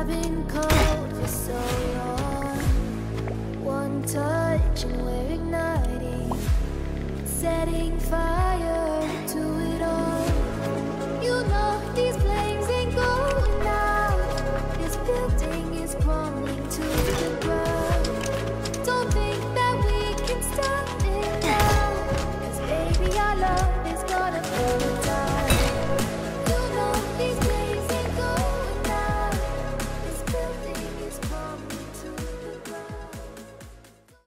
I've been cold for so long. One touch and we're igniting, setting fire to it all. You know these flames ain't going out. This building is crumbling to the ground. Don't think that we can stop it now, baby, I love.